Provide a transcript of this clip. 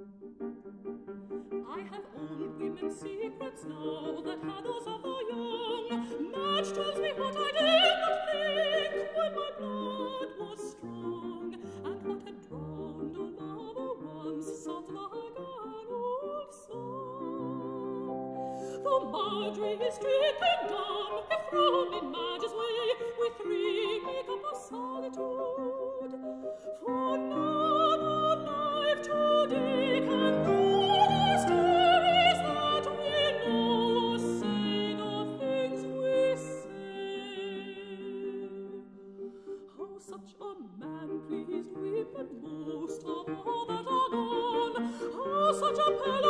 I have old women's secrets now that had those of the young. Madge tells me what I did not think when my blood was strong, and what had drowned a lover once sounds like an old song. Though Margery is stricken dumb, if thrown in Madge's such a man pleased weep, and most of all that are gone. Oh, ah, such a palace!